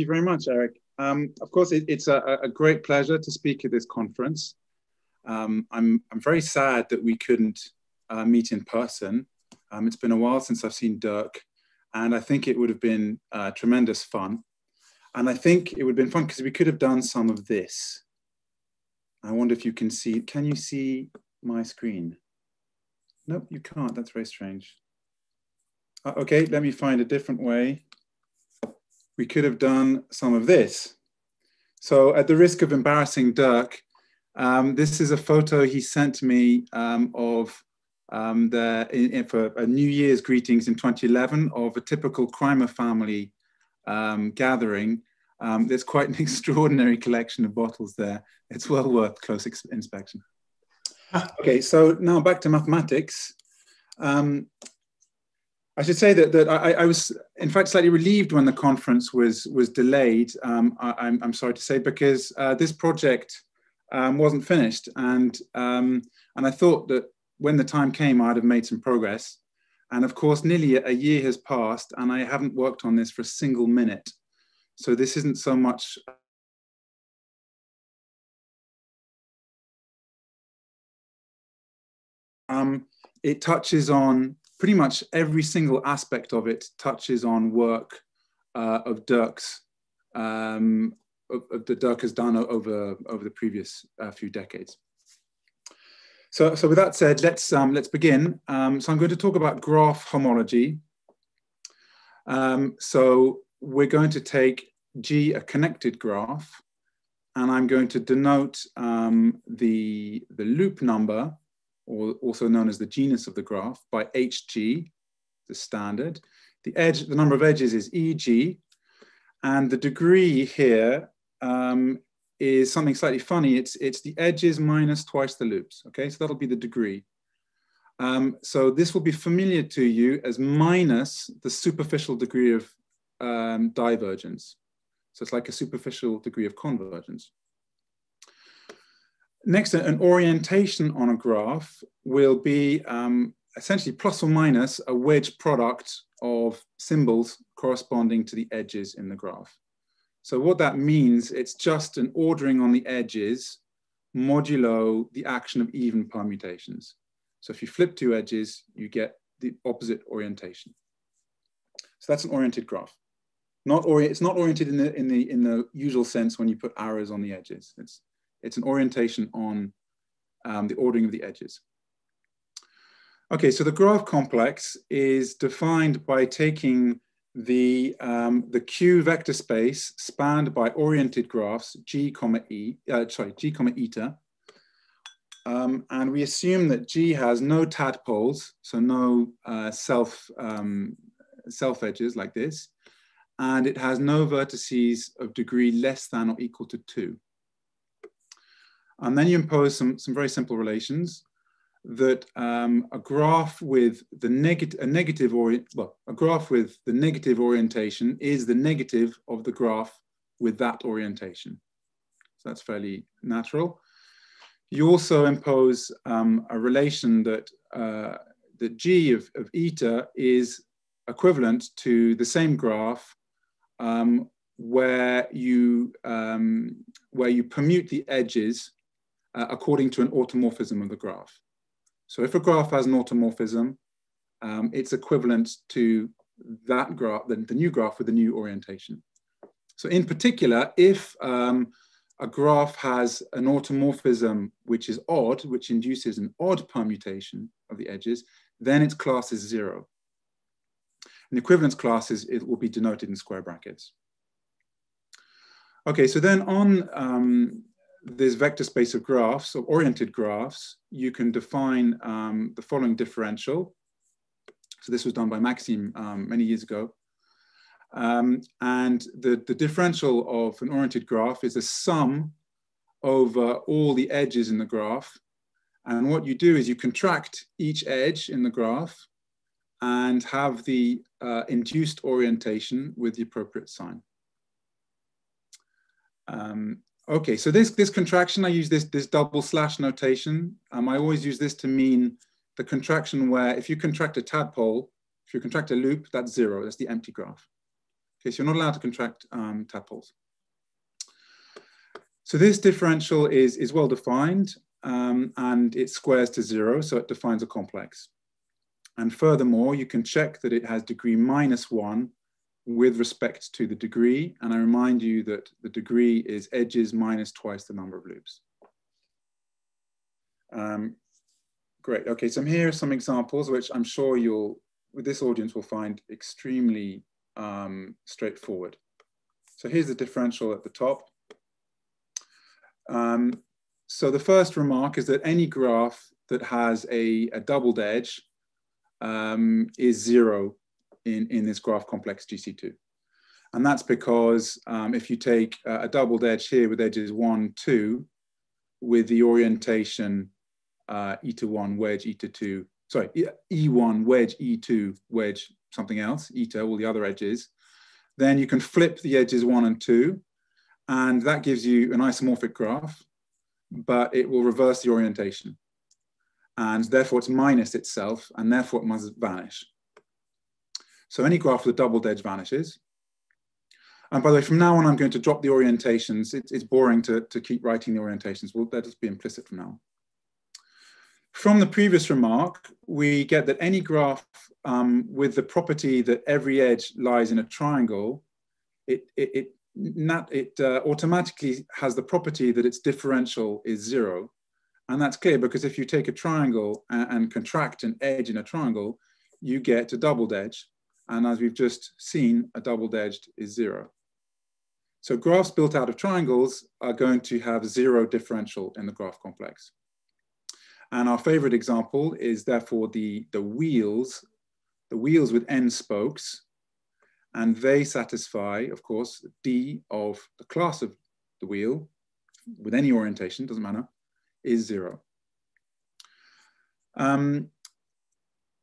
You very much, Eric. Um, of course, it, it's a, a, great pleasure to speak at this conference. Um, I'm, I'm very sad that we couldn't uh, meet in person. Um, it's been a while since I've seen Dirk, and I think it would have been uh, tremendous fun. And I think it would have been fun because we could have done some of this. I wonder if you can see, can you see my screen? Nope, you can't, that's very strange. Uh, okay, let me find a different way. We could have done some of this. So at the risk of embarrassing Dirk, um, this is a photo he sent me um, of um, the, in, in, for a New Year's greetings in 2011 of a typical Kreimer family um, gathering. Um, there's quite an extraordinary collection of bottles there. It's well worth close inspection. Okay, so now back to mathematics. Um, I should say that, that I, I, was, in fact, slightly relieved when the conference was, was delayed, um, I, am sorry to say, because uh, this project um, wasn't finished. And, um, and I thought that when the time came, I'd have made some progress. And of course, nearly a year has passed, and I haven't worked on this for a single minute. So this isn't so much um, it touches on pretty much every single aspect of it touches on work uh, of Dirk's, um, of, of Dirk has done over, over the previous uh, few decades. So, so with that said, let's, um, let's begin. Um, so I'm going to talk about graph homology. Um, so we're going to take G, a connected graph, and I'm going to denote um, the, the loop number or also known as the genus of the graph, by hg, the standard. The edge, the number of edges is eg, and the degree here um, is something slightly funny. It's, it's the edges minus twice the loops, okay? So that'll be the degree. Um, so this will be familiar to you as minus the superficial degree of um, divergence. So it's like a superficial degree of convergence. Next, an orientation on a graph will be um, essentially plus or minus a wedge product of symbols corresponding to the edges in the graph. So what that means, it's just an ordering on the edges modulo the action of even permutations. So if you flip two edges, you get the opposite orientation. So that's an oriented graph. Not ori it's not oriented in the, in, the, in the usual sense when you put arrows on the edges. It's it's an orientation on um, the ordering of the edges. Okay, so the graph complex is defined by taking the, um, the Q vector space spanned by oriented graphs, G comma E, uh, sorry, G comma eta. Um, and we assume that G has no tadpoles, so no uh, self, um, self edges like this. And it has no vertices of degree less than or equal to two. And then you impose some, some very simple relations that um, a graph with the negative, a negative or well, a graph with the negative orientation is the negative of the graph with that orientation. So that's fairly natural. You also impose um, a relation that uh, g of, of eta is equivalent to the same graph um, where you um, where you permute the edges uh, according to an automorphism of the graph. So if a graph has an automorphism, um, it's equivalent to that graph, the, the, new graph with the new orientation. So in particular, if um, a graph has an automorphism which is odd, which induces an odd permutation of the edges, then its class is zero. An equivalence class is, it will be denoted in square brackets. Okay, so then on um, this vector space of graphs or oriented graphs, you can define um, the following differential. So this was done by Maxime um, many years ago. Um, and the, the differential of an oriented graph is a sum over all the edges in the graph. And what you do is you contract each edge in the graph and have the uh, induced orientation with the appropriate sign. Um, Okay, so this, this contraction, I use this, this double slash notation. Um, I always use this to mean the contraction where if you contract a tadpole, if you contract a loop, that's zero, that's the empty graph. Okay, so you're not allowed to contract um, tadpoles. So this differential is, is well defined um, and it squares to zero, so it defines a complex. And furthermore, you can check that it has degree minus one with respect to the degree. And I remind you that the degree is edges minus twice the number of loops. Um, great, okay, so here are some examples which I'm sure you'll, with this audience will find extremely um, straightforward. So here's the differential at the top. Um, so the first remark is that any graph that has a, a doubled edge um, is zero in, in this graph complex GC2. And that's because um, if you take a, doubled edge here with edges one, two, with the orientation uh, e to one, wedge, e to two, sorry, E1, wedge, E2, wedge, something else, E to all the other edges, then you can flip the edges one and two, and that gives you an isomorphic graph, but it will reverse the orientation. And therefore it's minus itself, and therefore it must vanish. So any graph with a doubled edge vanishes. And by the way, from now on, I'm going to drop the orientations. It's, it's boring to, to keep writing the orientations. Well, that just be implicit from now. From the previous remark, we get that any graph um, with the property that every edge lies in a triangle, it, it, it, not, it uh, automatically has the property that its differential is zero. And that's clear because if you take a triangle and, and contract an edge in a triangle, you get a doubled edge. And as we've just seen, a doubled edged is zero. So graphs built out of triangles are going to have zero differential in the graph complex. And our favorite example is therefore the, the wheels, the wheels with n spokes, and they satisfy, of course, D of the class of the wheel with any orientation, doesn't matter, is zero. Um,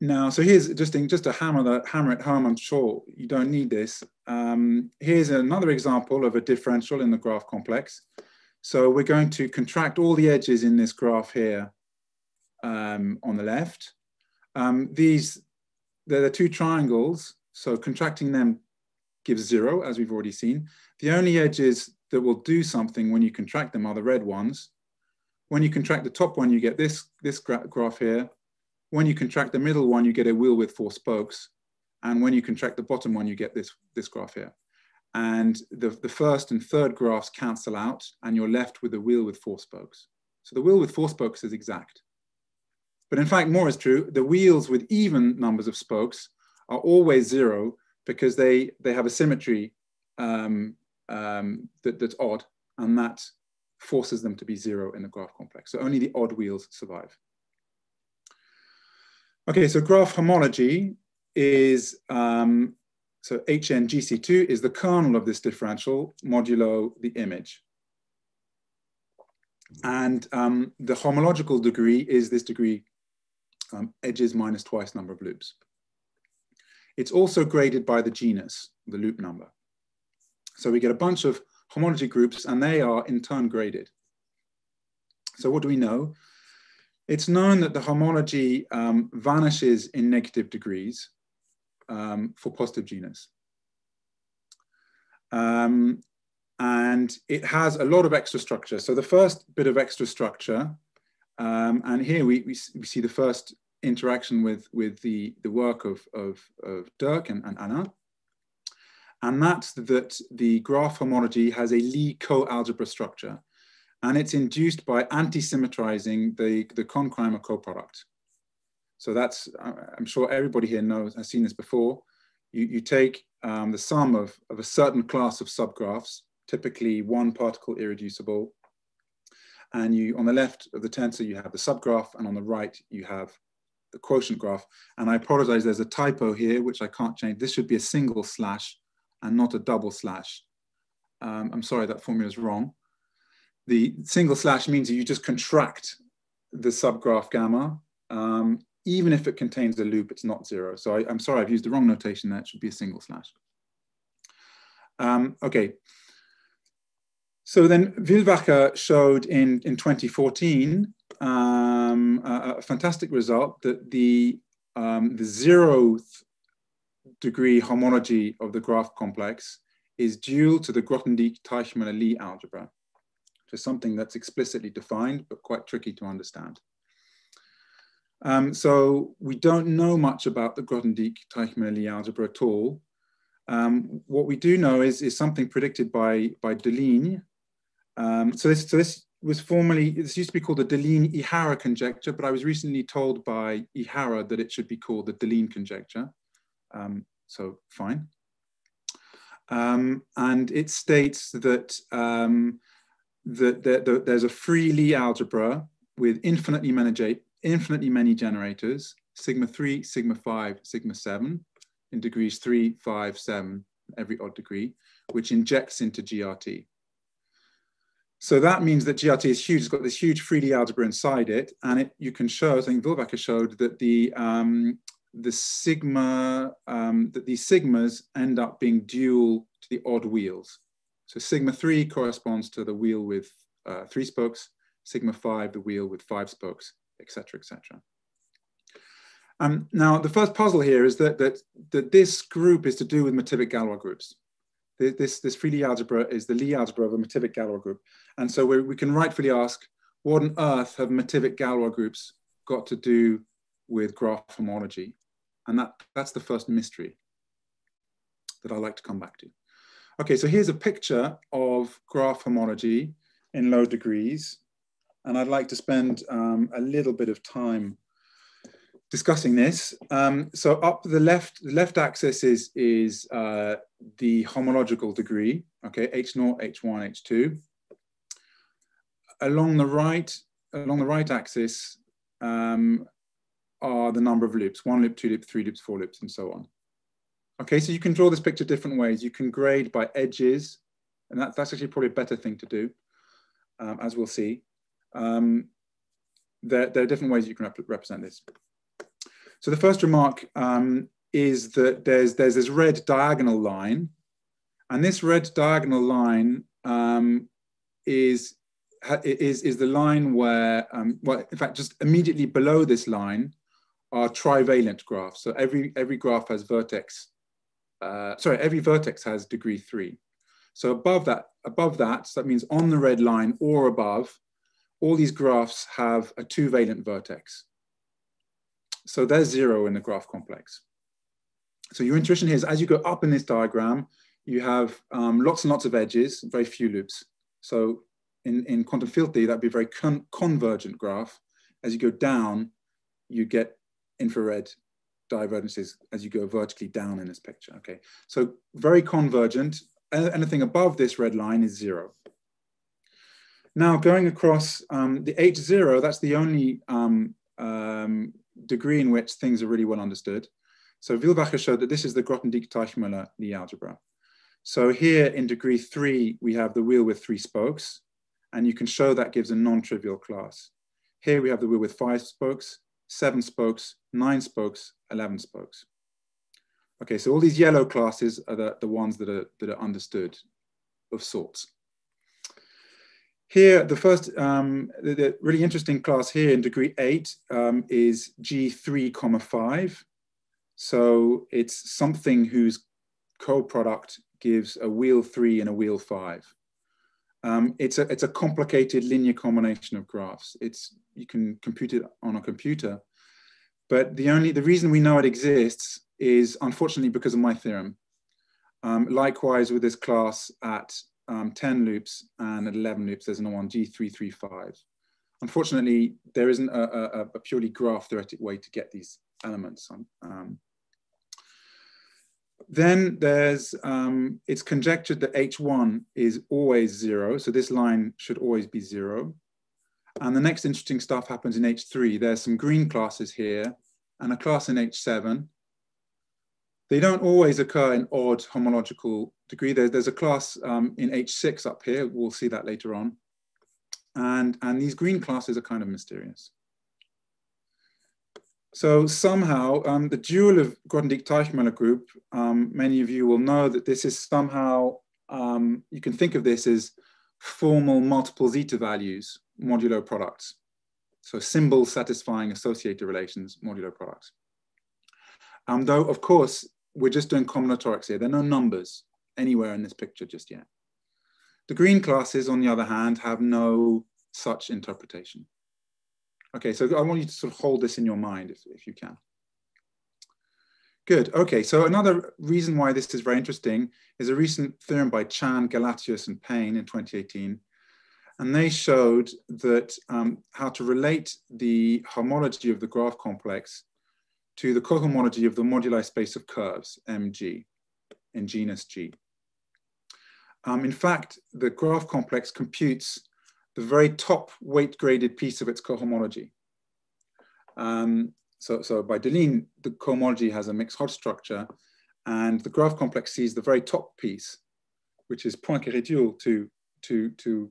now, so here's just, just to hammer, the, hammer it home, I'm sure you don't need this. Um, here's another example of a differential in the graph complex. So we're going to contract all the edges in this graph here um, on the left. Um, these, there are two triangles, so contracting them gives zero, as we've already seen. The only edges that will do something when you contract them are the red ones. When you contract the top one, you get this, this gra graph here. When you contract the middle one, you get a wheel with four spokes. And when you contract the bottom one, you get this, this graph here. And the, the first and third graphs cancel out, and you're left with a wheel with four spokes. So the wheel with four spokes is exact. But in fact, more is true. The wheels with even numbers of spokes are always zero because they, they have a symmetry um, um, that, that's odd, and that forces them to be zero in the graph complex. So only the odd wheels survive. Okay, so graph homology is, um, so HNGC2 is the kernel of this differential modulo the image. And um, the homological degree is this degree um, edges minus twice number of loops. It's also graded by the genus, the loop number. So we get a bunch of homology groups and they are in turn graded. So what do we know? It's known that the homology um, vanishes in negative degrees um, for positive genus. Um, and it has a lot of extra structure. So the first bit of extra structure um, and here we, we, we, see the first interaction with, with the, the work of, of, of Dirk and, and Anna. And that's that the graph homology has a Lie co-algebra structure. And it's induced by anti-symmetrizing the, the Connes-Kreimer coproduct. So that's, I'm sure everybody here knows, has seen this before. You, you take um, the sum of, of a certain class of subgraphs, typically one particle irreducible, and you, on the left of the tensor, you have the subgraph, and on the right, you have the quotient graph. And I apologize, there's a typo here, which I can't change. This should be a single slash and not a double slash. Um, I'm sorry, that formula is wrong. The single slash means you just contract the subgraph gamma. Um, even if it contains a loop, it's not zero. So I, am sorry, I've used the wrong notation there. It should be a single slash. Um, okay, so then Willwacher showed in, in 2014 um, a, a, fantastic result that the, um, the zeroth degree homology of the graph complex is dual to the Grothendieck-Teichmüller-Lie algebra, is something that's explicitly defined, but quite tricky to understand. Um, so we don't know much about the Grothendieck-Teichmüller-Lie algebra at all. Um, what we do know is, is something predicted by, by Deligne. Um, so, this, so this was formerly, this used to be called the Deligne-Ihara conjecture, but I was recently told by Ihara that it should be called the Deligne conjecture. Um, so fine. Um, and it states that, um, that, there's a free Lie algebra with infinitely many, infinitely many generators, sigma 3, sigma 5, sigma 7, in degrees 3, 5, 7, every odd degree, which injects into GRT. So that means that GRT is huge. It's got this huge free Lie algebra inside it, and it, you can show. I think Willwacher showed that the um, the sigma um, that these sigmas end up being dual to the odd wheels. So sigma three corresponds to the wheel with uh, three spokes. Sigma five, the wheel with five spokes, etc., etc. Um, now, the first puzzle here is that, that, that this group is to do with motivic Galois groups. This, this free Lie algebra is the Lie algebra of a motivic Galois group. And so we can rightfully ask, what on earth have motivic Galois groups got to do with graph homology? And that, that's the first mystery that I like to come back to. Okay, so here's a picture of graph homology in low degrees. And I'd like to spend um, a little bit of time discussing this. Um, so up the left, the left axis is, is uh, the homological degree, okay, H0, H1, H2. Along the right, along the right axis um, are the number of loops, one loop, two loops, three loops, four loops, and so on. Okay, so you can draw this picture different ways. You can grade by edges, and that, that's actually probably a better thing to do, um, as we'll see. Um, there, there, are different ways you can rep represent this. So the first remark um, is that there's, there's this red diagonal line, and this red diagonal line um, is, is, is the line where, um, well, in fact, just immediately below this line are trivalent graphs. So every, every graph has vertex, uh, sorry, every vertex has degree three. So above that, above that, so that means on the red line or above, all these graphs have a two valent vertex. So there's zero in the graph complex. So your intuition here is as you go up in this diagram, you have um, lots and lots of edges, very few loops. So in, in quantum field theory, that'd be a very con convergent graph. As you go down, you get infrared divergences as you go vertically down in this picture, okay? So very convergent, anything above this red line is zero. Now going across um, the H0, that's the only um, um, degree in which things are really well understood. So Willwacher showed that this is the Grothendieck-Teichmüller Lie algebra. So here in degree three, we have the wheel with three spokes, and you can show that gives a non-trivial class. Here we have the wheel with five spokes, seven spokes, nine spokes, 11 spokes. Okay, so all these yellow classes are the, the ones that are, that are understood of sorts. Here, the first, um, the, the, really interesting class here in degree eight um, is G3 comma five. So it's something whose co-product gives a wheel three and a wheel five. Um, it's, a, it's a complicated linear combination of graphs. It's, you can compute it on a computer, but the only, the reason we know it exists is unfortunately because of my theorem. Um, likewise with this class at um, 10 loops and at 11 loops, there's another one, G335. Unfortunately, there isn't a, a, a, purely graph theoretic way to get these elements. Um, then there's, um, it's conjectured that H1 is always zero. So this line should always be zero. And the next interesting stuff happens in H3. There's some green classes here and a class in H7 they don't always occur in odd homological degree. There, there's a class um, in H6 up here. We'll see that later on. And, and these green classes are kind of mysterious. So somehow um, the dual of Grothendieck-Teichmüller group, um, many of you will know that this is somehow, um, you can think of this as formal multiple zeta values modulo products. So symbols satisfying associated relations modulo products. Um, though, of course, we're just doing combinatorics here. There are no numbers anywhere in this picture just yet. The green classes, on the other hand, have no such interpretation. Okay, so I want you to sort of hold this in your mind if, if you can. Good, okay, so another reason why this is very interesting is a recent theorem by Chan, Galatius, and Payne in 2018. And they showed that um, how to relate the homology of the graph complex to the cohomology of the moduli space of curves, MG, in genus G. Um, in fact, the graph complex computes the very top weight graded piece of its cohomology. Um, so, so by Deligne, the cohomology has a mixed Hodge structure and the graph complex sees the very top piece, which is Poincare dual to, to, to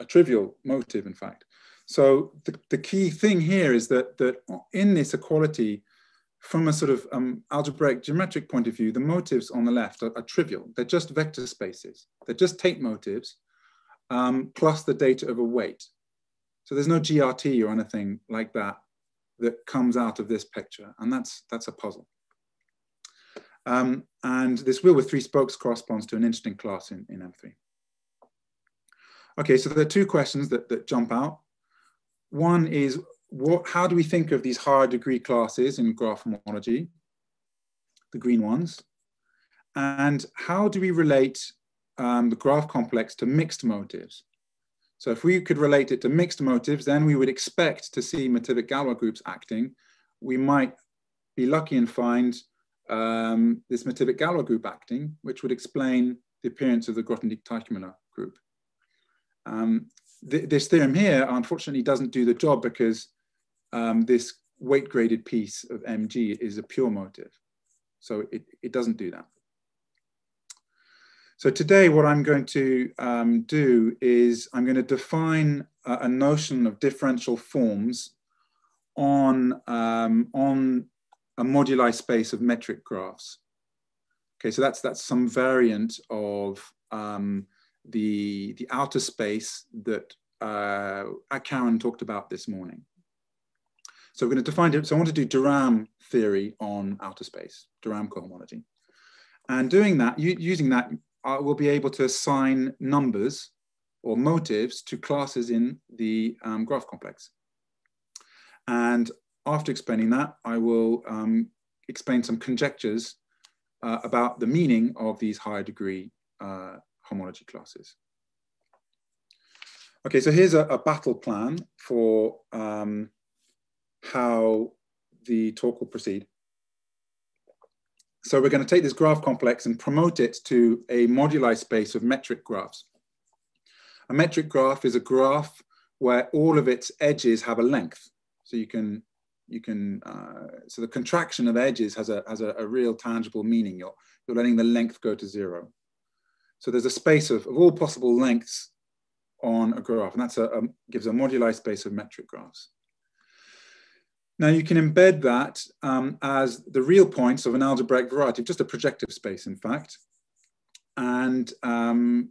a trivial motive, in fact. So the, the key thing here is that, that in this equality, from a sort of um, algebraic geometric point of view, the motives on the left are, are, trivial. They're just vector spaces. They're just Tate motives um, plus the data of a weight. So there's no GRT or anything like that that comes out of this picture. And that's, that's a puzzle. Um, and this wheel with three spokes corresponds to an interesting class in, in M3. Okay, so there are two questions that, that jump out. One is what, how do we think of these higher degree classes in graph homology, the green ones? And how do we relate um, the graph complex to mixed motives? So if we could relate it to mixed motives, then we would expect to see motivic Galois groups acting. We might be lucky and find um, this motivic Galois group acting, which would explain the appearance of the Grothendieck-Teichmüller group. Um, th this theorem here, unfortunately, doesn't do the job because um, this weight graded piece of mg is a pure motive. So it, it doesn't do that. So today what I'm going to um, do is I'm going to define a, a notion of differential forms on, um, on a moduli space of metric graphs. Okay, so that's, that's some variant of um, the, the outer space that uh, Karen talked about this morning. So we're going to define it. So I want to do de Rham theory on outer space, de Rham cohomology. And doing that, using that, uh, we'll be able to assign numbers or motives to classes in the um, graph complex. And after explaining that, I will um, explain some conjectures uh, about the meaning of these higher degree uh, homology classes. Okay, so here's a, a battle plan for um, how the talk will proceed. So we're going to take this graph complex and promote it to a moduli space of metric graphs. A metric graph is a graph where all of its edges have a length. So you can, you can, uh, so the contraction of edges has a, has a, a, real tangible meaning. You're, you're letting the length go to zero. So there's a space of, of all possible lengths on a graph, and that's a, a gives a moduli space of metric graphs. Now you can embed that um, as the real points of an algebraic variety, just a projective space, in fact, and um,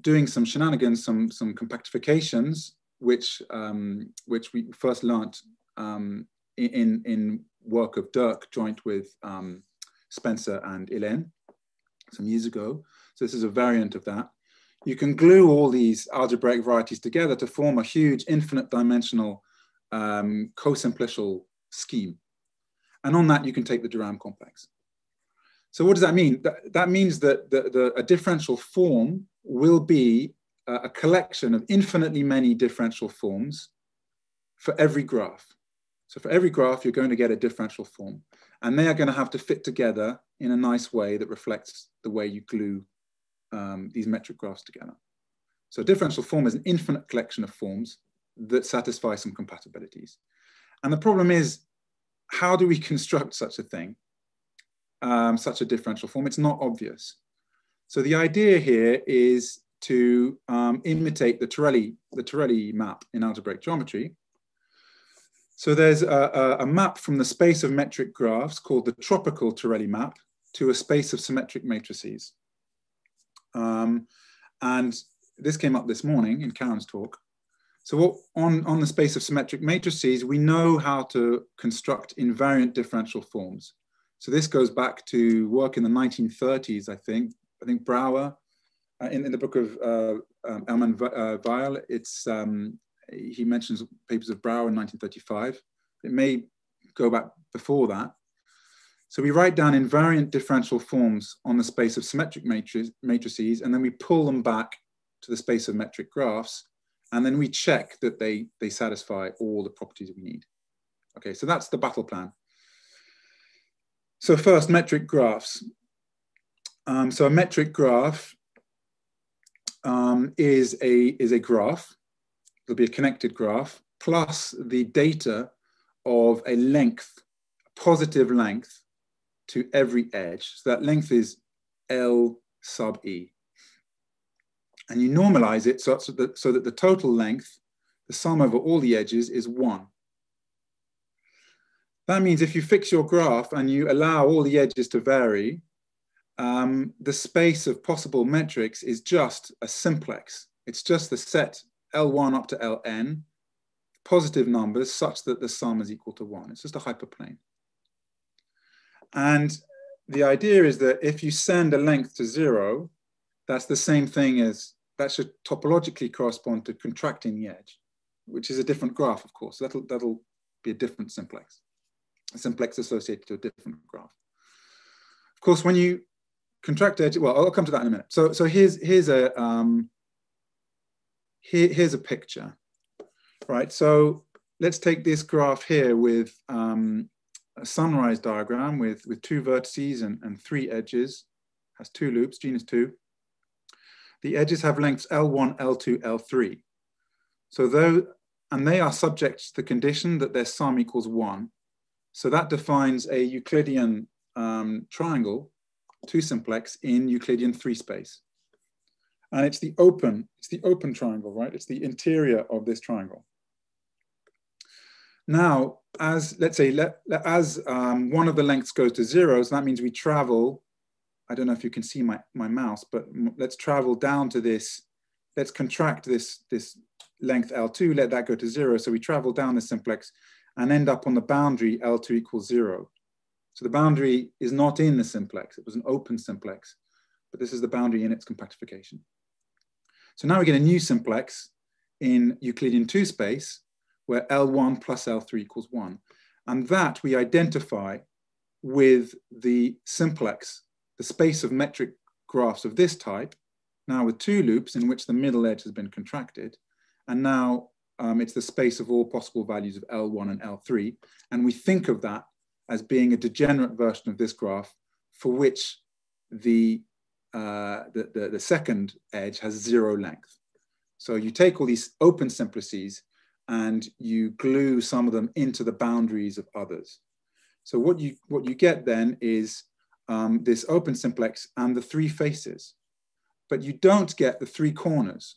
doing some shenanigans, some some compactifications, which um, which we first learnt um, in in work of Dirk, joint with um, Spencer and Hélène some years ago. This is a variant of that. You can glue all these algebraic varieties together to form a huge infinite dimensional um, co-simplicial scheme. And on that, you can take the de Rham complex. So what does that mean? That, that means that the, the, a differential form will be a, a collection of infinitely many differential forms for every graph. So for every graph, you're going to get a differential form. And they are going to have to fit together in a nice way that reflects the way you glue um, these metric graphs together. So a differential form is an infinite collection of forms that satisfy some compatibilities. And the problem is, how do we construct such a thing, um, such a differential form? It's not obvious. So the idea here is to um, imitate the Torelli, the Torelli map in algebraic geometry. So there's a, a, map from the space of metric graphs called the tropical Torelli map to a space of symmetric matrices. Um, and this came up this morning in Karen's talk. So what, on, on the space of symmetric matrices, we know how to construct invariant differential forms. So this goes back to work in the 1930s, I think. I think Brauer, uh, in, in the book of uh, um, Hermann uh, Weyl, it's, um, he mentions papers of Brauer in 1935. It may go back before that. So we write down invariant differential forms on the space of symmetric matrices, and then we pull them back to the space of metric graphs, and then we check that they, they satisfy all the properties we need. Okay, so that's the battle plan. So first, metric graphs. Um, so a metric graph um, is, a, is a graph. It'll be a connected graph plus the data of a length, a positive length to every edge. So that length is L sub E. And you normalize it so, that, so that the total length, the sum over all the edges is one. That means if you fix your graph and you allow all the edges to vary, um, the space of possible metrics is just a simplex. It's just the set L1 up to Ln, positive numbers such that the sum is equal to one. It's just a hyperplane. And the idea is that if you send a length to zero, that's the same thing as, that should topologically correspond to contracting the edge, which is a different graph, of course. That'll, that'll be a different simplex, a simplex associated to a different graph. Of course, when you contract edge, well, I'll come to that in a minute. So, so here's, here's, a, um, here, here's a picture, right? So let's take this graph here with um, a sunrise diagram with, with two vertices and, and three edges, has two loops, genus two. The edges have lengths L1, L2, L3. So though, and they are subject to the condition that their sum equals one. So that defines a Euclidean um, triangle, two simplex in Euclidean three space. And it's the open, it's the open triangle, right? It's the interior of this triangle. Now, as let's say, let, as um, one of the lengths goes to zero, so that means we travel, I don't know if you can see my, my mouse, but let's travel down to this, let's contract this, this length L2, let that go to zero. So we travel down the simplex and end up on the boundary L2 equals zero. So the boundary is not in the simplex, it was an open simplex, but this is the boundary in its compactification. So now we get a new simplex in Euclidean two space, where L1 plus L3 equals one. And that we identify with the simplex, the space of metric graphs of this type, now with two loops in which the middle edge has been contracted. And now um, it's the space of all possible values of L1 and L3. And we think of that as being a degenerate version of this graph for which the, uh, the, the, the second edge has zero length. So you take all these open simplices and you glue some of them into the boundaries of others. So what you, what you get then is um, this open simplex and the three faces, but you don't get the three corners,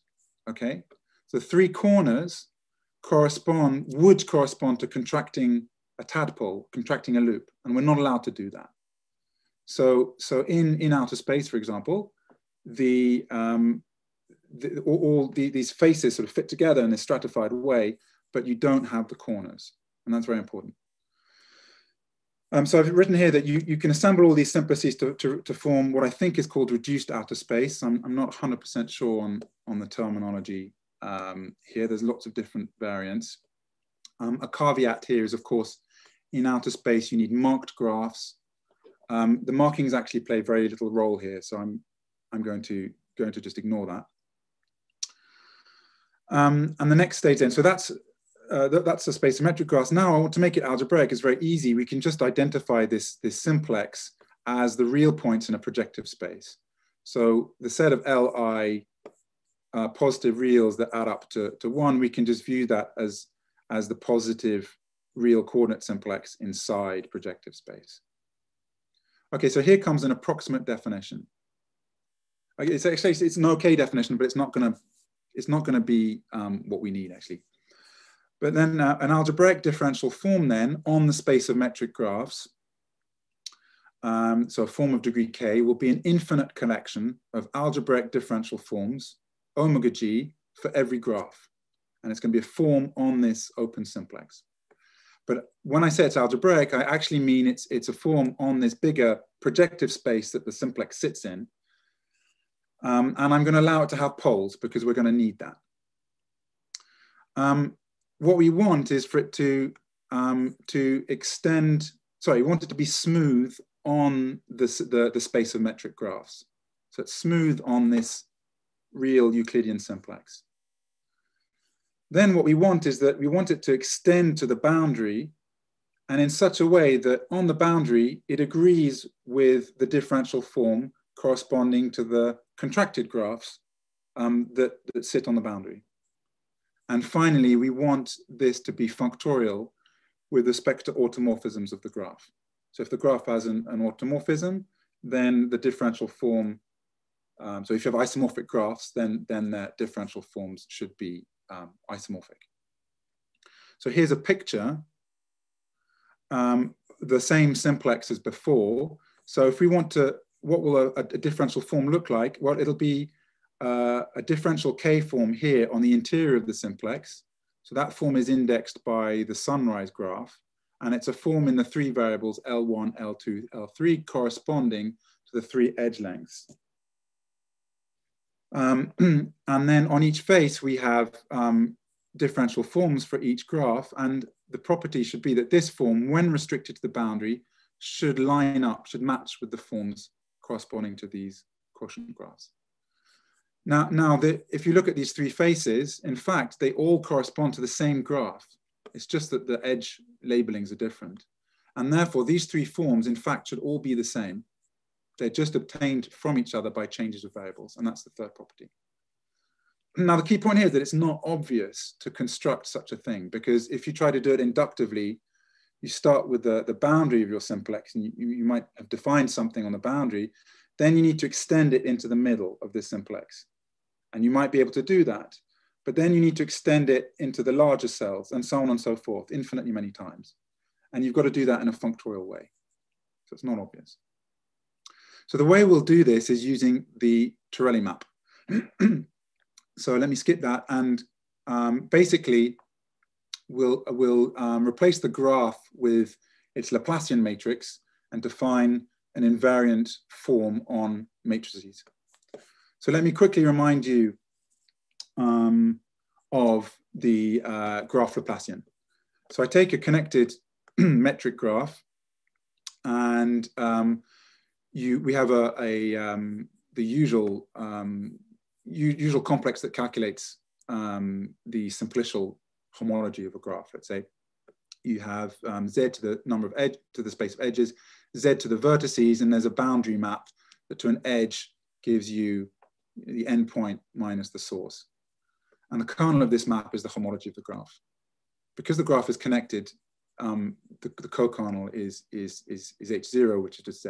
okay? So three corners correspond, would correspond to contracting a tadpole, contracting a loop, and we're not allowed to do that. So, so in, in outer space, for example, the, um, the, all, all the, these faces sort of fit together in a stratified way, but you don't have the corners. And that's very important. Um, so I've written here that you, you can assemble all these simplices to, to, to form what I think is called reduced outer space. I'm, I'm not 100% sure on, on the terminology um, here. There's lots of different variants. Um, a caveat here is, of course, in outer space, you need marked graphs. Um, the markings actually play very little role here, so I'm, I'm going, to, going to just ignore that. Um, and the next stage then, so that's uh, th that's a space of metric graphs. Now I want to make it algebraic. It's very easy. We can just identify this, this simplex as the real points in a projective space. So the set of Li uh, positive reals that add up to, to one, we can just view that as, as the positive real coordinate simplex inside projective space. Okay, so here comes an approximate definition. It's actually it's an okay definition, but it's not going to it's not going to be um, what we need actually. But then uh, an algebraic differential form then on the space of metric graphs, um, so a form of degree k, will be an infinite collection of algebraic differential forms, omega g, for every graph. And it's going to be a form on this open simplex. But when I say it's algebraic, I actually mean it's, it's a form on this bigger projective space that the simplex sits in. Um, and I'm going to allow it to have poles because we're going to need that. Um, what we want is for it to, um, to extend, sorry, we want it to be smooth on this, the, the space of metric graphs. So it's smooth on this real Euclidean simplex. Then what we want is that we want it to extend to the boundary and in such a way that on the boundary, it agrees with the differential form corresponding to the contracted graphs um, that, that sit on the boundary. And finally, we want this to be functorial with respect to automorphisms of the graph. So if the graph has an, an automorphism, then the differential form, um, so if you have isomorphic graphs, then, then their differential forms should be um, isomorphic. So here's a picture, um, the same simplex as before. So if we want to, what will a, a differential form look like? Well, it'll be uh, a differential K form here on the interior of the simplex. So that form is indexed by the sunrise graph. And it's a form in the three variables L1, L2, L3 corresponding to the three edge lengths. Um, and then on each face, we have um, differential forms for each graph. And the property should be that this form, when restricted to the boundary, should line up, should match with the forms corresponding to these quotient graphs. Now, now the, if you look at these three faces, in fact, they all correspond to the same graph. It's just that the edge labelings are different. And therefore, these three forms, in fact, should all be the same. They're just obtained from each other by changes of variables, and that's the third property. Now, the key point here is that it's not obvious to construct such a thing, because if you try to do it inductively, you start with the, the boundary of your simplex, and you, you might have defined something on the boundary, then you need to extend it into the middle of this simplex. And you might be able to do that, but then you need to extend it into the larger cells and so on and so forth, infinitely many times. And you've got to do that in a functorial way. So it's not obvious. So the way we'll do this is using the Torelli map. so let me skip that. And um, basically, we'll, we'll um, replace the graph with its Laplacian matrix and define an invariant form on matrices. So let me quickly remind you um, of the uh, graph Laplacian. So I take a connected metric graph and um, you we have a, a um, the usual um, usual complex that calculates um, the simplicial homology of a graph. Let's say you have um, z to the number of edge to the space of edges, z to the vertices, and there's a boundary map that to an edge gives you the endpoint minus the source. And the kernel of this map is the homology of the graph. Because the graph is connected, um, the, the co-kernel is, is, is, is H0, which is just Z.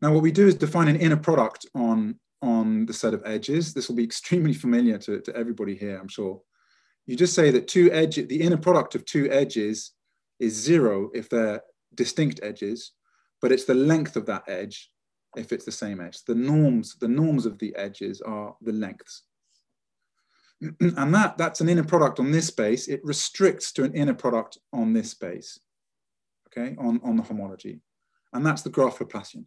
Now what we do is define an inner product on, on the set of edges. This will be extremely familiar to, to everybody here, I'm sure. You just say that two edges, the inner product of two edges is zero if they're distinct edges, but it's the length of that edge if it's the same edge. The norms, the norms of the edges are the lengths. and that, that's an inner product on this space. It restricts to an inner product on this space, okay, on, on the homology. And that's the graph Laplacian.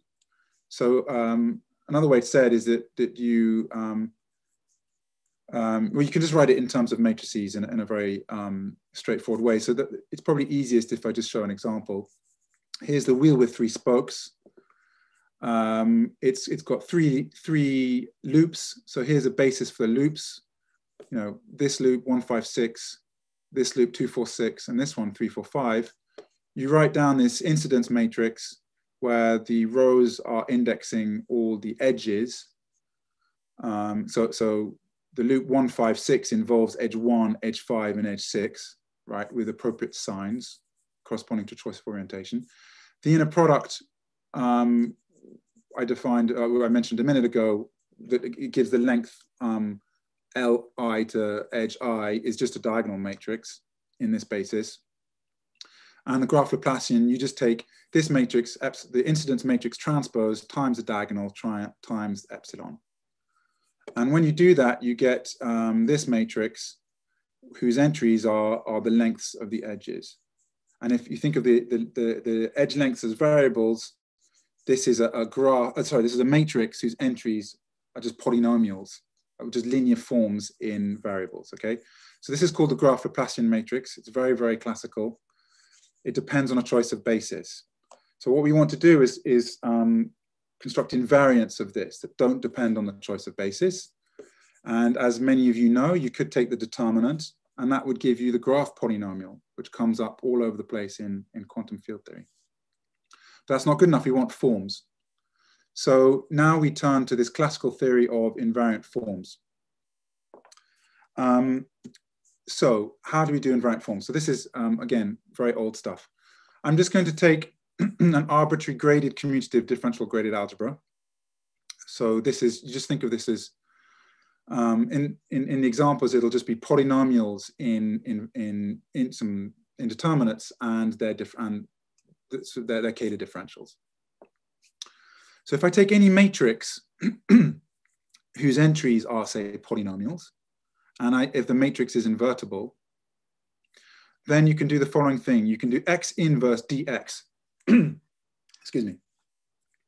So um, another way to say it is that, that you, um, um, well, you can just write it in terms of matrices in, in a very um, straightforward way. So that it's probably easiest if I just show an example. Here's the wheel with three spokes. Um, it's, it's got three, three loops. So here's a basis for the loops. You know, this loop 156, this loop 246, and this one 345. You write down this incidence matrix where the rows are indexing all the edges. Um, so, so the loop 156 involves edge one, edge five, and edge six, right, with appropriate signs corresponding to choice of orientation. The inner product um, I defined, uh, I mentioned a minute ago, that it gives the length um, Li to edge i is just a diagonal matrix in this basis. And the graph Laplacian, you just take this matrix, the incidence matrix transpose times the diagonal times epsilon. And when you do that, you get um, this matrix whose entries are, are the lengths of the edges. And if you think of the, the, the, the edge lengths as variables, this is a, a graph, uh, sorry, this is a matrix whose entries are just polynomials, just linear forms in variables, okay? So this is called the graph Laplacian matrix. It's very, very classical. It depends on a choice of basis. So what we want to do is, is um, construct invariants of this that don't depend on the choice of basis. And as many of you know, you could take the determinant and that would give you the graph polynomial, which comes up all over the place in, in quantum field theory. That's not good enough, we want forms. So now we turn to this classical theory of invariant forms. Um, so how do we do invariant forms? So this is, um, again, very old stuff. I'm just going to take an arbitrary graded commutative differential graded algebra. So this is, you just think of this as, um, in, in, in the examples, it'll just be polynomials in, in, in, in some indeterminates and their, diff and so their, their Kähler differentials. So if I take any matrix whose entries are, say, polynomials, and I, if the matrix is invertible, then you can do the following thing. You can do x inverse dx excuse me.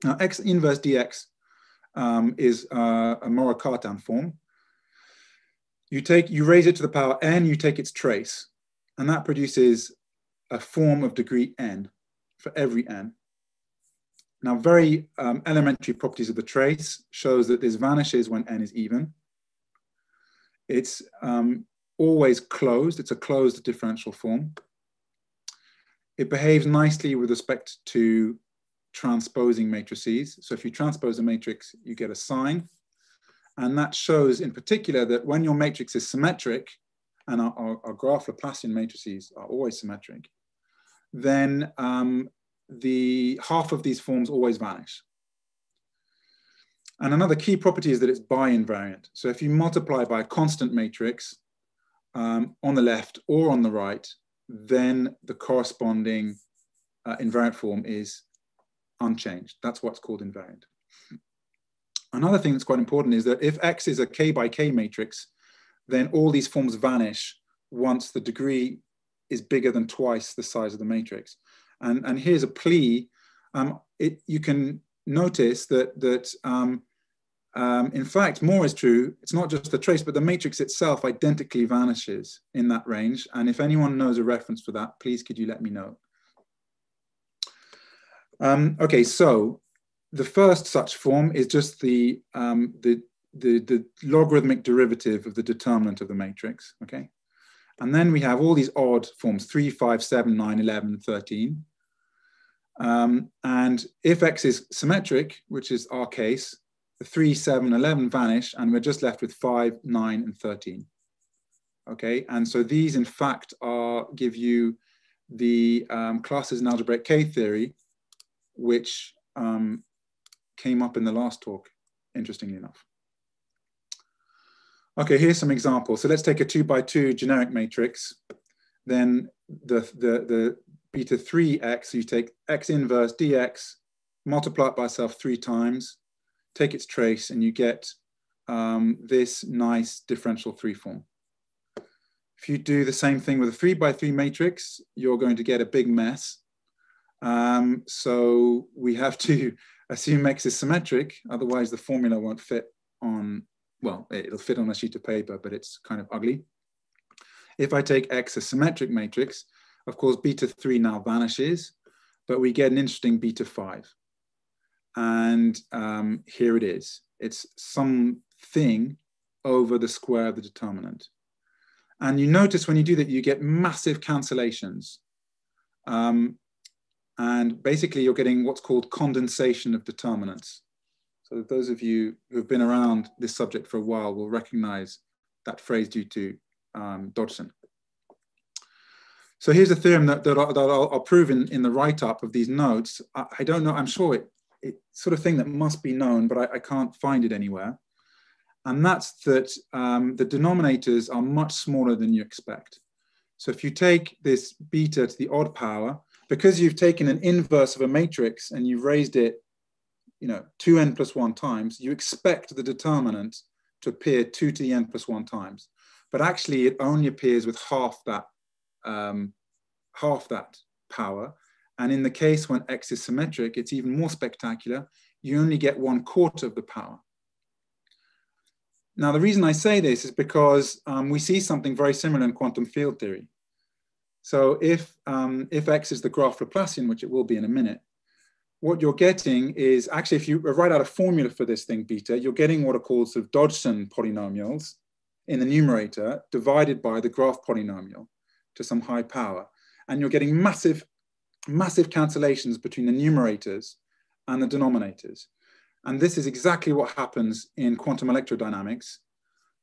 Now, x inverse dx um, is uh, a Maurer-Cartan form. You take, you raise it to the power n, you take its trace, and that produces a form of degree n for every n. Now, very um, elementary properties of the trace shows that this vanishes when n is even. It's um, always closed. It's a closed differential form. It behaves nicely with respect to transposing matrices. So if you transpose a matrix, you get a sign. And that shows in particular that when your matrix is symmetric, and our, our, our graph Laplacian matrices are always symmetric, then um, the half of these forms always vanish. And another key property is that it's bi-invariant. So if you multiply by a constant matrix um, on the left or on the right, then the corresponding uh, invariant form is unchanged. That's what's called invariant. Another thing that's quite important is that if X is a K by K matrix, then all these forms vanish once the degree is bigger than twice the size of the matrix. And, and here's a plea. Um, it, you can notice that, that um, um, in fact, more is true. It's not just the trace, but the matrix itself identically vanishes in that range. And if anyone knows a reference for that, please could you let me know? Um, okay, so the first such form is just the, um, the, the, the, logarithmic derivative of the determinant of the matrix, okay? And then we have all these odd forms, 3, 5, 7, 9, 11, 13. Um, and if x is symmetric, which is our case, 3, 7, 11 vanish, and we're just left with 5, 9, and 13. Okay, and so these, in fact, are give you the um, classes in algebraic K-theory, which um, came up in the last talk, interestingly enough. Okay, here's some examples. So let's take a two by two generic matrix. Then the, the, the beta 3x, so you take x inverse dx, multiply it by itself three times, take its trace and you get um, this nice differential three form. If you do the same thing with a three by three matrix, you're going to get a big mess. Um, so we have to assume X is symmetric, otherwise the formula won't fit on, well, it'll fit on a sheet of paper, but it's kind of ugly. If I take X a symmetric matrix, of course, beta 3 now vanishes, but we get an interesting beta 5. And um, here it is. It's something over the square of the determinant. And you notice when you do that, you get massive cancellations. Um, and basically you're getting what's called condensation of determinants. So those of you who have been around this subject for a while will recognize that phrase due to um, Dodgson. So here's a theorem that, that, I'll, that I'll, I'll prove in, in the write-up of these notes. I, I, don't know, I'm sure it, it, sort of thing that must be known, but I, I can't find it anywhere. And that's that um, the denominators are much smaller than you expect. So if you take this beta to the odd power, because you've taken an inverse of a matrix and you've raised it, you know, 2n plus 1 times, you expect the determinant to appear 2 to the n plus 1 times. but actually it only appears with half that, um, half that power. And in the case when X is symmetric, it's even more spectacular. You only get one quarter of the power. Now, the reason I say this is because um, we see something very similar in quantum field theory. So if, um, if X is the graph Laplacian, which it will be in a minute, what you're getting is actually, if you write out a formula for this thing, beta, you're getting what are called sort of Dodgson polynomials in the numerator divided by the graph polynomial to some high power. And you're getting massive, massive cancellations between the numerators and the denominators. And this is exactly what happens in quantum electrodynamics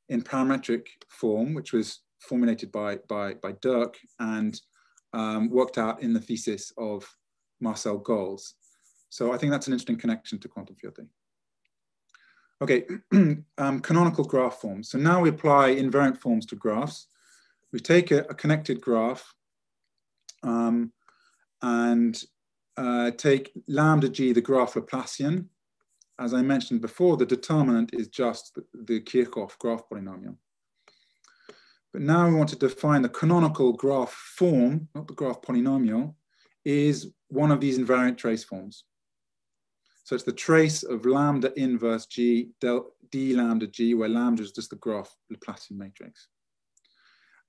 in parametric form, which was formulated by, by, by Dirk and um, worked out in the thesis of Marcel Golz. So I think that's an interesting connection to quantum field theory. Okay, um, canonical graph forms. So now we apply invariant forms to graphs. We take a, a connected graph um, and uh, take lambda g, the graph Laplacian. As I mentioned before, the determinant is just the, the Kirchhoff graph polynomial. But now we want to define the canonical graph form, not the graph polynomial, is one of these invariant trace forms. So it's the trace of lambda inverse G del, d lambda G, where lambda is just the graph Laplacian matrix.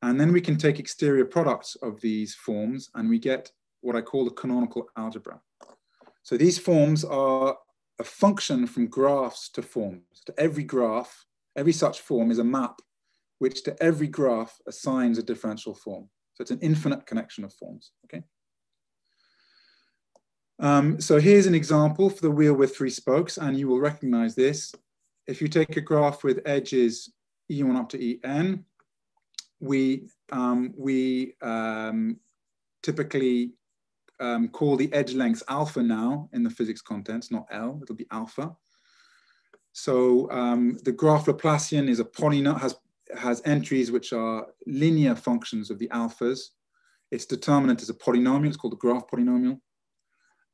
And then we can take exterior products of these forms and we get what I call the canonical algebra. So these forms are a function from graphs to forms. To every graph, every such form is a map which to every graph assigns a differential form. So it's an infinite connection of forms, okay? Um, so here's an example for the wheel with three spokes, and you will recognize this. If you take a graph with edges E1 up to En, we, um, we um, typically um, call the edge lengths alpha now in the physics contents, not L, it'll be alpha. So um, the graph Laplacian is a polynomial, has, has entries which are linear functions of the alphas. Its determinant is a polynomial, it's called the graph polynomial.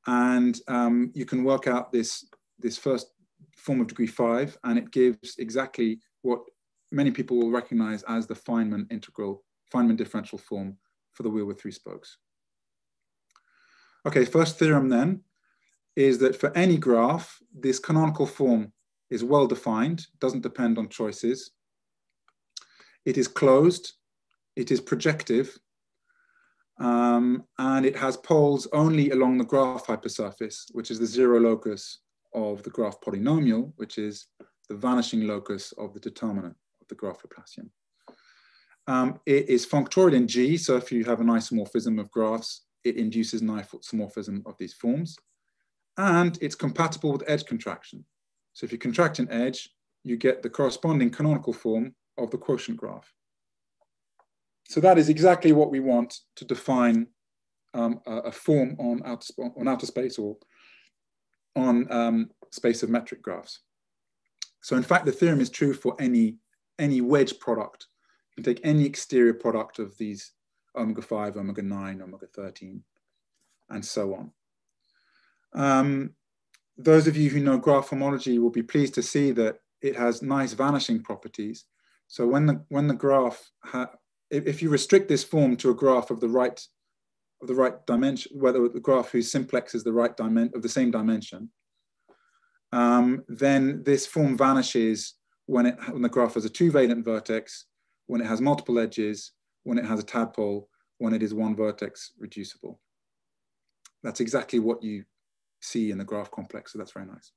And um, you can work out this, this first form of degree five, and it gives exactly what many people will recognize as the Feynman integral, Feynman differential form for the wheel with three spokes. Okay, first theorem then is that for any graph, this canonical form is well defined, doesn't depend on choices. It is closed, it is projective, um, and it has poles only along the graph hypersurface, which is the zero locus of the graph polynomial, which is the vanishing locus of the determinant of the graph Laplacian. Um, it is functorial in G, so if you have an isomorphism of graphs, it induces an isomorphism of these forms. And it's compatible with edge contraction. So if you contract an edge, you get the corresponding canonical form of the quotient graph so that is exactly what we want to define um, a, a, form on outer, on outer space or on um, space of metric graphs. So in fact, the theorem is true for any, any wedge product. You can take any exterior product of these omega 5, omega 9, omega 13, and so on. Um, those of you who know graph homology will be pleased to see that it has nice vanishing properties. So when the, when the graph if you restrict this form to a graph of the right of the right dimension, whether the graph whose simplex is the right dimension of the same dimension, um, then this form vanishes when it when the graph has a two-valent vertex, when it has multiple edges, when it has a tadpole, when it is one vertex reducible. That's exactly what you see in the graph complex, so that's very nice.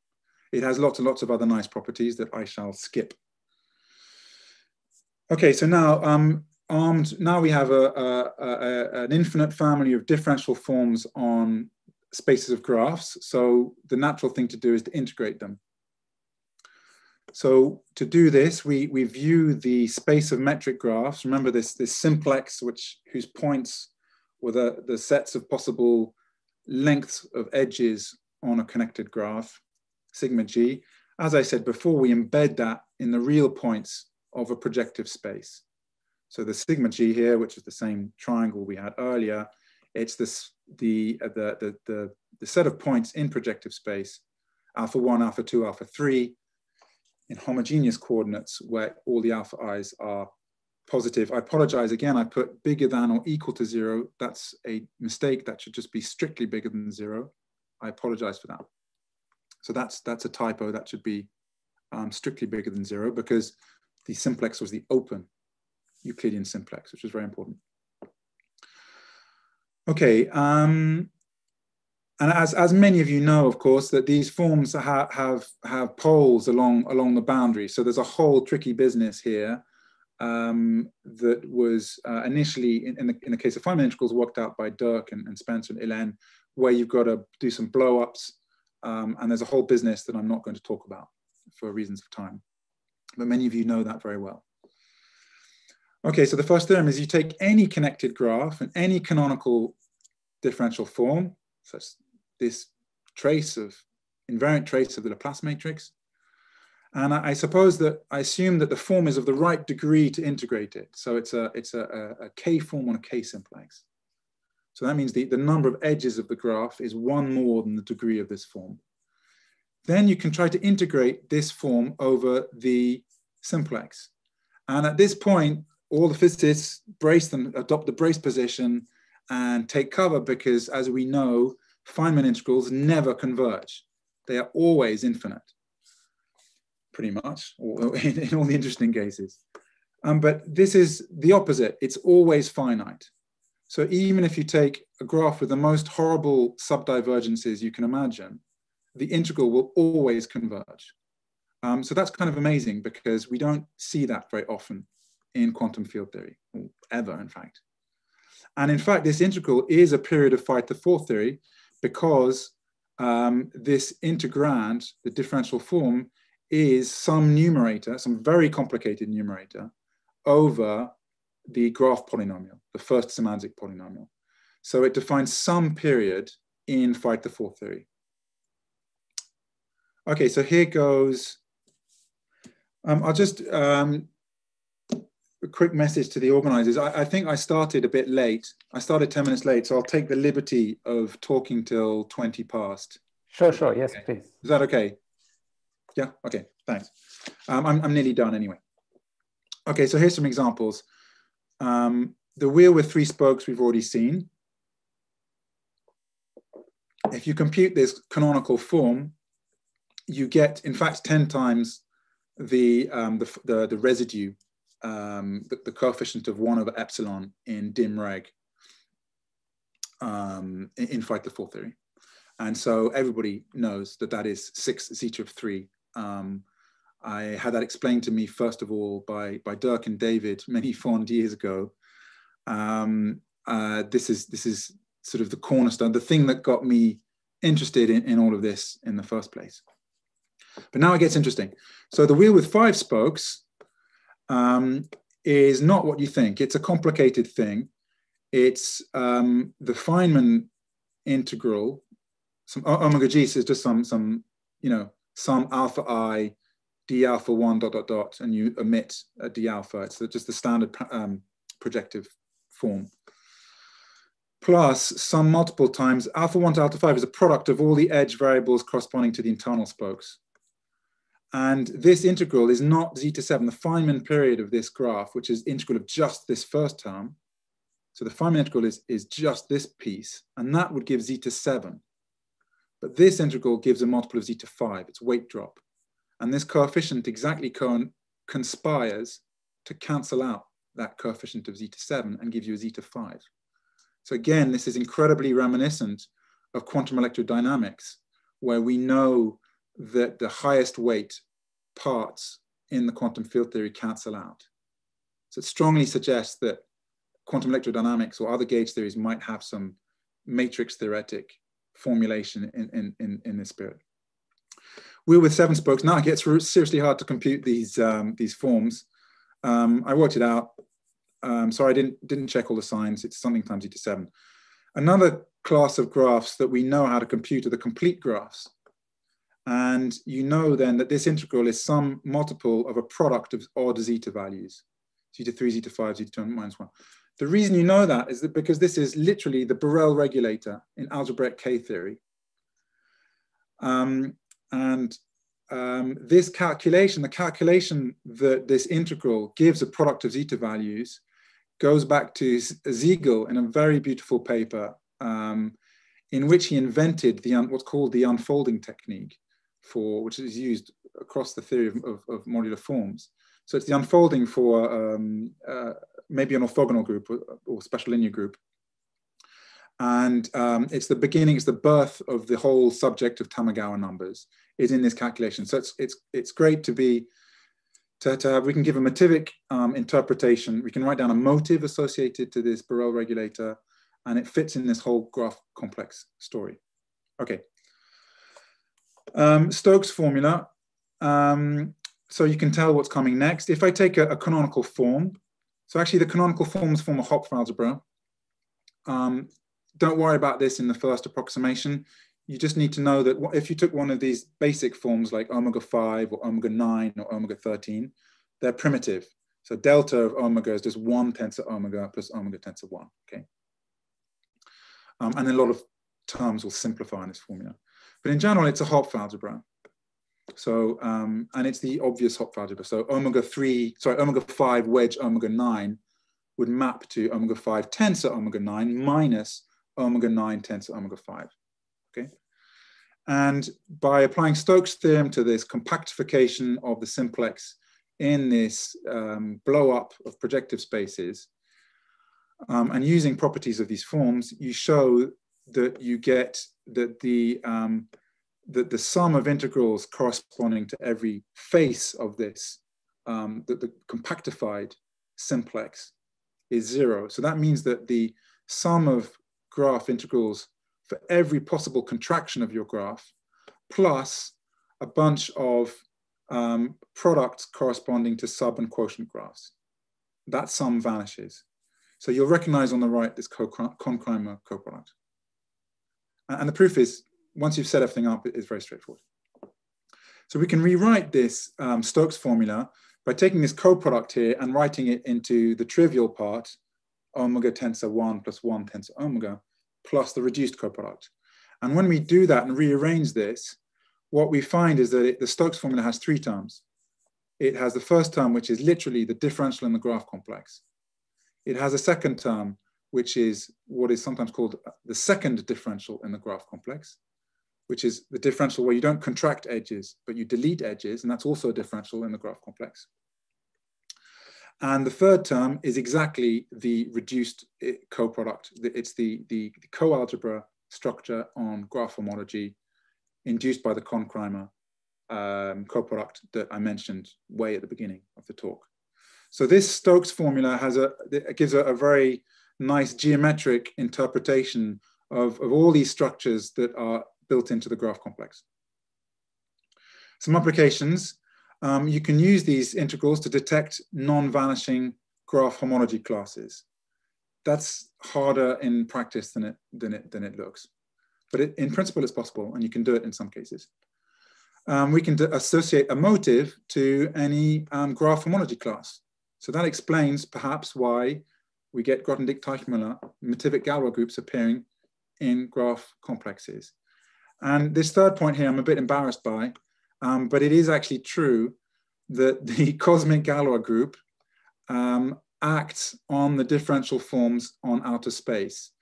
It has lots and lots of other nice properties that I shall skip. Okay, so now um, armed, now we have a, a, a, an infinite family of differential forms on spaces of graphs. So the natural thing to do is to integrate them. So to do this, we, we view the space of metric graphs. Remember this, this simplex, which whose points were the, the sets of possible lengths of edges on a connected graph, sigma g. As I said before, we embed that in the real points of a projective space. So the sigma g here, which is the same triangle we had earlier, it's this, the, uh, the, the, the, the set of points in projective space, alpha 1, alpha 2, alpha 3, in homogeneous coordinates where all the alpha i's are positive. I apologize again, I put bigger than or equal to zero. That's a mistake. That should just be strictly bigger than zero. I apologize for that. So that's, that's a typo. That should be um, strictly bigger than zero because the simplex was the open Euclidean simplex, which is very important. Okay, um, and as, as many of you know, of course, that these forms ha have, have poles along, along the boundary. So there's a whole tricky business here um, that was uh, initially, in, in, the, in the case of Feynman integrals, worked out by Dirk and, and Spencer and Hélène, where you've got to do some blow-ups. Um, and there's a whole business that I'm not going to talk about for reasons of time. But many of you know that very well. Okay, so the first theorem is you take any connected graph and any canonical differential form, this trace of, invariant trace of the Laplace matrix, and I, I, suppose that I assume that the form is of the right degree to integrate it. So it's a, it's a, a, a K form on a K simplex. So that means the, the number of edges of the graph is one more than the degree of this form. Then you can try to integrate this form over the simplex. And at this point, all the physicists brace them, adopt the brace position and take cover because as we know, Feynman integrals never converge. They are always infinite, pretty much, in, in all the interesting cases. Um, but this is the opposite. It's always finite. So even if you take a graph with the most horrible subdivergences you can imagine, the integral will always converge. Um, so that's kind of amazing because we don't see that very often in quantum field theory, ever, in fact. And in fact, this integral is a period of phi to four theory because um, this integrand, the differential form, is some numerator, some very complicated numerator, over the graph polynomial, the first Symanzik polynomial. So it defines some period in phi the four theory. Okay, so here goes, um, I'll just um, a quick message to the organizers. I, I, think I started a bit late. I started 10 minutes late, so I'll take the liberty of talking till 20 past. Sure, sure. Yes, okay. please. Is that okay? Yeah, okay, thanks. Um, I'm, I'm nearly done anyway. Okay, so here's some examples. Um, the wheel with three spokes we've already seen. If you compute this canonical form, you get, in fact, 10 times the, um, the, the, the residue um, the, the, coefficient of one over epsilon in dim reg um, in, in phi to four theory. And so everybody knows that that is six zeta of three. Um, I had that explained to me, first of all, by, by Dirk and David many fond years ago. Um, uh, this, is, this is sort of the cornerstone, the thing that got me interested in, in all of this in the first place. But now it gets interesting. So the wheel with five spokes um, is not what you think. It's a complicated thing. It's um, the Feynman integral. Some omega g is just some some you know some alpha i d alpha one dot dot dot, and you omit a d alpha. It's just the standard um, projective form. Plus some multiple times alpha one to alpha five is a product of all the edge variables corresponding to the internal spokes. And this integral is not zeta 7, the Feynman period of this graph, which is integral of just this first term. So the Feynman integral is, is just this piece, and that would give zeta 7. But this integral gives a multiple of zeta 5, it's weight drop. And this coefficient exactly co conspires to cancel out that coefficient of zeta 7 and give you a zeta 5. So again, this is incredibly reminiscent of quantum electrodynamics, where we know that the highest weight parts in the quantum field theory cancel out. So it strongly suggests that quantum electrodynamics or other gauge theories might have some matrix theoretic formulation in, in, in, in this spirit. We're with seven spokes, now it gets seriously hard to compute these, um, these forms. Um, I worked it out. Um, sorry, I didn't, didn't check all the signs. It's something times e to seven. Another class of graphs that we know how to compute are the complete graphs. And you know then that this integral is some multiple of a product of odd zeta values, zeta 3, zeta 5, zeta 2, minus 1. The reason you know that is that because this is literally the Borel regulator in algebraic K theory. Um, and um, this calculation, the calculation that this integral gives a product of zeta values goes back to Siegel in a very beautiful paper um, in which he invented the what's called the unfolding technique for which is used across the theory of, of, of modular forms. So it's the unfolding for um, uh, maybe an orthogonal group or, or, special linear group. And um, it's the beginning, it's the birth of the whole subject of Tamagawa numbers is in this calculation. So it's, it's, it's great to be, to, to have, we can give a motivic um, interpretation. We can write down a motive associated to this Borel regulator and it fits in this whole graph complex story. Okay. Um, Stokes formula. Um, so you can tell what's coming next. If I take a, a canonical form, so actually the canonical forms form a Hopf algebra. Um, don't worry about this in the first approximation. You just need to know that if you took one of these basic forms like omega 5 or omega 9 or omega 13, they're primitive. So delta of omega is just 1 tensor omega plus omega tensor 1, okay? Um, and then a lot of terms will simplify in this formula. But in general, it's a Hopf algebra. So, um, and it's the obvious Hopf algebra. So omega 3, sorry, omega 5 wedge omega 9 would map to omega 5 tensor omega 9 minus omega 9 tensor omega 5. Okay. And by applying Stokes' theorem to this compactification of the simplex in this um, blow up of projective spaces, um, and using properties of these forms, you show that you get that the um, that the sum of integrals corresponding to every face of this, um, that the compactified simplex is zero. So that means that the sum of graph integrals for every possible contraction of your graph, plus a bunch of um, products corresponding to sub and quotient graphs. That sum vanishes. So you'll recognize on the right this Connes-Kreimer coproduct. And the proof is once you've set everything up, it's very straightforward. So we can rewrite this um, Stokes formula by taking this coproduct here and writing it into the trivial part, omega tensor 1 plus 1 tensor omega, plus the reduced coproduct. And when we do that and rearrange this, what we find is that it, the Stokes formula has three terms. It has the first term, which is literally the differential in the graph complex. It has a second term, which is what is sometimes called the second differential in the graph complex which is the differential where you don't contract edges, but you delete edges, and that's also a differential in the graph complex. And the third term is exactly the reduced eh, coproduct. It's the, the, the co-algebra structure on graph homology induced by the Connes-Kreimer um, coproduct that I mentioned way at the beginning of the talk. So this Stokes formula has a, gives a, a very nice geometric interpretation of, of all these structures that are built into the graph complex. Some applications, um, you can use these integrals to detect non-vanishing graph homology classes. That's harder in practice than it, than it, than it looks. But it, in principle, it's possible, and you can do it in some cases. Um, we can associate a motive to any um, graph homology class. So that explains perhaps why we get Grothendieck-Teichmüller motivic Galois groups appearing in graph complexes. And this third point here, I'm a bit embarrassed by, um, but it is actually true that the cosmic Galois group um, acts on the differential forms on outer space.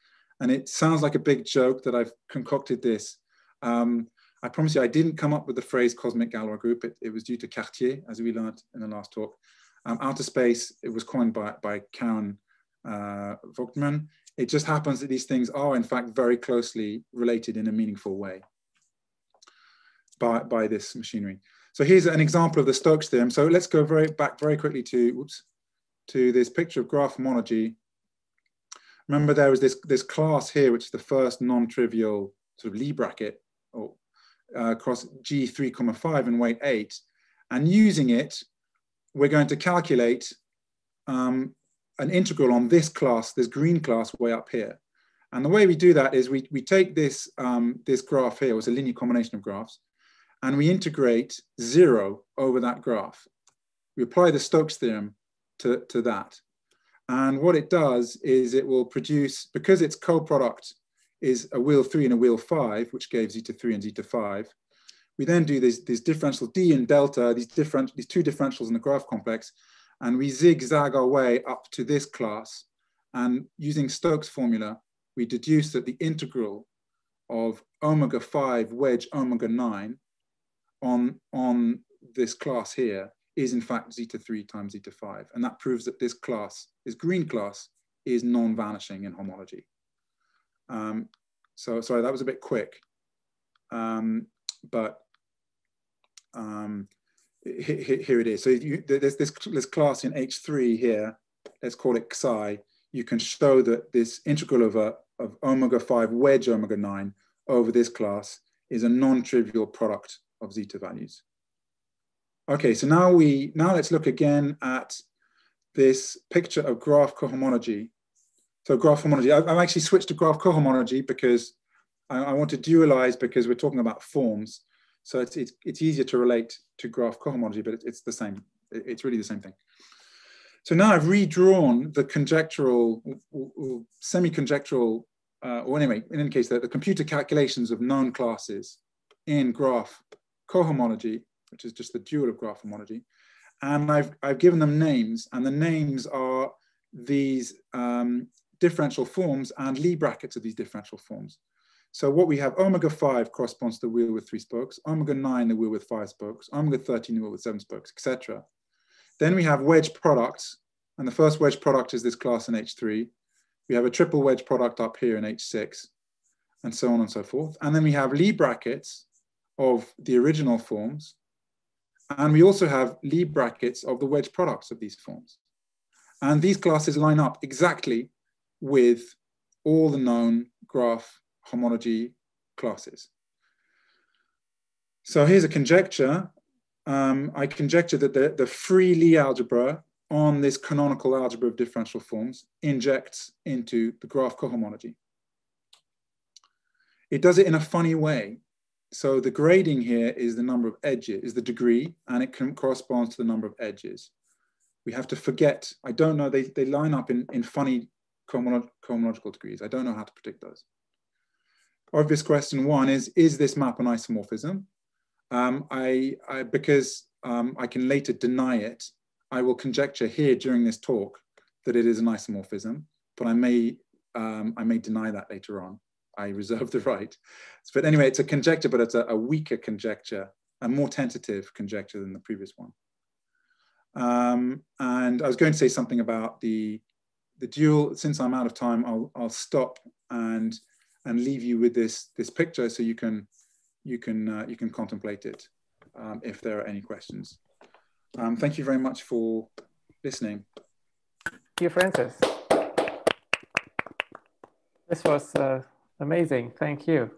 And it sounds like a big joke that I've concocted this. Um, I promise you, I didn't come up with the phrase cosmic Galois group. It, it was due to Cartier, as we learned in the last talk. Um, outer space, it was coined by, by Karen uh, it just happens that these things are in fact very closely related in a meaningful way by, by this machinery. So here's an example of the Stokes theorem. So let's go very back very quickly to, whoops, to this picture of graph homology. Remember there was this, this class here, which is the first non-trivial sort of Lie bracket or, uh, across G3, comma 5 and weight 8. And using it, we're going to calculate um, an integral on this class, this green class way up here. And the way we do that is we, we take this, um, this graph here, it's a linear combination of graphs, and we integrate zero over that graph. We apply the Stokes theorem to, to that. And what it does is it will produce, because its co-product is a wheel three and a wheel five, which gave zeta three and zeta five, We then do these, these differential D and delta, these different, these two differentials in the graph complex, and we zigzag our way up to this class. And using Stokes' formula, we deduce that the integral of omega 5 wedge omega 9 on, on this class here is in fact zeta 3 times zeta 5. And that proves that this class, this green class, is non-vanishing in homology. Um, so sorry, that was a bit quick. Um, but um, here it is. So you, there's this, this class in H3 here, let's call it psi. You can show that this integral of, a, of omega 5 wedge omega 9 over this class is a non-trivial product of zeta values. Okay, so now we now let's look again at this picture of graph cohomology. So graph homology, I've, I've actually switched to graph cohomology because I, I, want to dualize because we're talking about forms. So it's, it's, it's easier to relate to graph cohomology, but it's, it's the same. It's really the same thing. So now I've redrawn the conjectural, semi-conjectural, uh, or anyway, in any case, the, the computer calculations of known classes in graph cohomology which is just the dual of graph homology. And I've, I've given them names, and the names are these um, differential forms and Lie brackets of these differential forms. So what we have, omega 5 corresponds to the wheel with three spokes, omega 9, the wheel with five spokes, omega 13, the wheel with seven spokes, etc. Then we have wedge products, and the first wedge product is this class in H3. We have a triple wedge product up here in H6, and so on and so forth. And then we have Lie brackets of the original forms, and we also have Lie brackets of the wedge products of these forms. And these classes line up exactly with all the known graph homology classes. So here's a conjecture. Um, I conjecture that the, the free Lie algebra on this canonical algebra of differential forms injects into the graph cohomology. It does it in a funny way so the grading here is the number of edges, is the degree, and it corresponds to the number of edges. We have to forget, I don't know, they, they line up in, in funny cohomological degrees. I don't know how to predict those. Obvious question one is, is this map an isomorphism? Um, I, I, because um, I can later deny it, I will conjecture here during this talk that it is an isomorphism, but I may, um, I may deny that later on. I reserve the right. But anyway, it's a conjecture, but it's a, a weaker conjecture, a more tentative conjecture than the previous one. Um, and I was going to say something about the, the dual, since I'm out of time, I'll, I'll stop and, and leave you with this, this picture so you can, you can, uh, you can contemplate it um, if there are any questions. Um, thank you very much for listening. Thank you, Francis. This was uh, Amazing, thank you.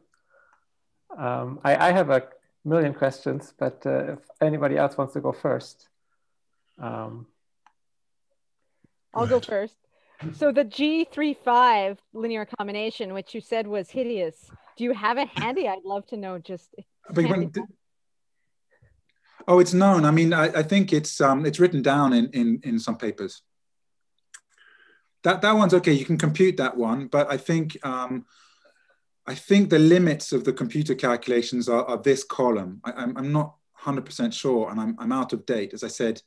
Um, I, I, have a million questions, but uh, if anybody else wants to go first. Um, I'll go first. So the G35 linear combination, which you said was hideous, do you have it handy? I'd love to know just. When, oh, it's known. I mean, I, I think it's um, it's written down in, in, in some papers. That, that one's okay. You can compute that one, but I think um, I think the limits of the computer calculations are, are this column. I, am not 100% sure, and I'm, I'm out of date. As I said,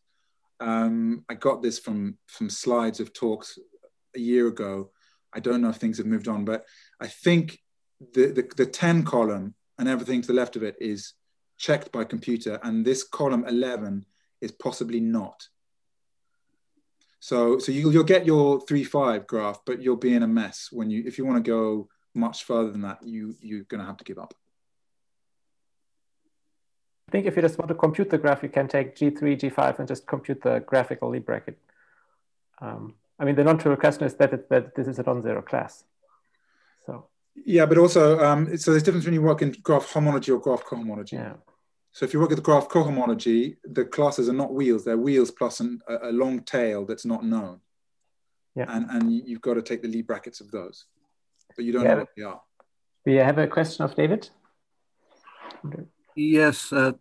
um, I got this from, from slides of talks a year ago. I don't know if things have moved on, but I think the, the, the 10 column and everything to the left of it is checked by computer, and this column 11 is possibly not. So, so you, you'll get your 3-5 graph, but you'll be in a mess when you, if you want to go much further than that, you, you're going to have to give up. I think if you just want to compute the graph, you can take G3, G5, and just compute the graphical bracket. Um, I mean, the non-trivial question is that, it, that this is a non-zero class. So yeah, but also, um, so there's difference when you work in graph homology or graph cohomology. Yeah. So if you work at the graph cohomology, the classes are not wheels; they're wheels plus an, a, a long tail that's not known. Yeah. And and you've got to take the Lie brackets of those but you don't yeah. know what they are. We have a question of David. Yes, uh,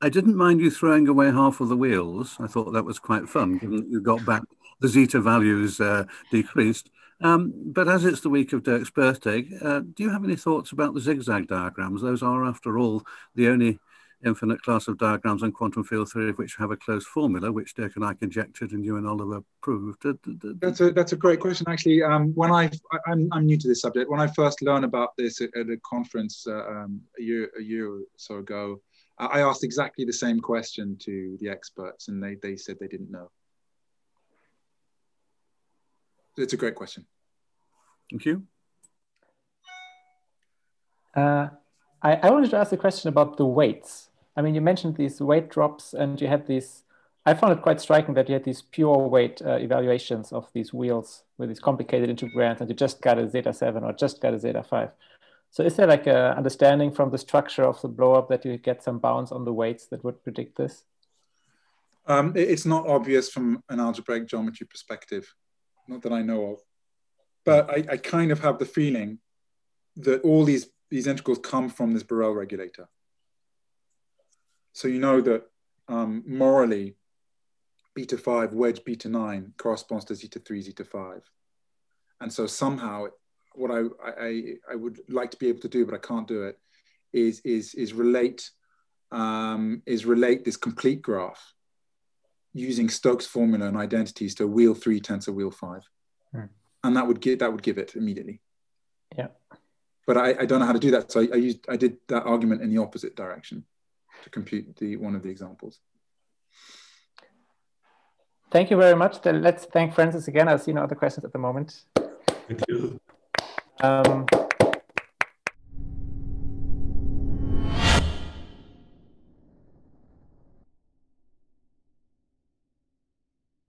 I didn't mind you throwing away half of the wheels. I thought that was quite fun, given that you got back the zeta values uh, decreased. Um, but as it's the week of Dirk's birthday, uh, do you have any thoughts about the zigzag diagrams? Those are, after all, the only infinite class of diagrams on quantum field theory which have a closed formula, which Dirk and I conjectured and you and Oliver proved. That's a that's a great question. Actually, um, when I I'm, I'm new to this subject. When I first learned about this at, at a conference uh, um, a year a year or so ago, I asked exactly the same question to the experts, and they they said they didn't know. It's a great question. Thank you. Uh, I, I wanted to ask a question about the weights. I mean, you mentioned these weight drops and you had these, I found it quite striking that you had these pure weight uh, evaluations of these wheels with these complicated integrands and you just got a zeta 7 or just got a zeta 5. So is there like a understanding from the structure of the blow up that you get some bounds on the weights that would predict this? Um, it's not obvious from an algebraic geometry perspective, not that I know of. But I, I kind of have the feeling that all these, these integrals come from this Borel regulator. So you know that um, morally, beta 5 wedge beta 9 corresponds to zeta 3, zeta 5. And so somehow, what I, I, I would like to be able to do, but I can't do it, is, is, is relate um, is relate this complete graph using Stokes formula and identities to wheel three tensor wheel five, hmm. and that would give that would give it immediately. Yeah, but I, I don't know how to do that, so I, I used I did that argument in the opposite direction to compute the one of the examples. Thank you very much. Then let's thank Francis again. I see no other questions at the moment. Thank you. Um,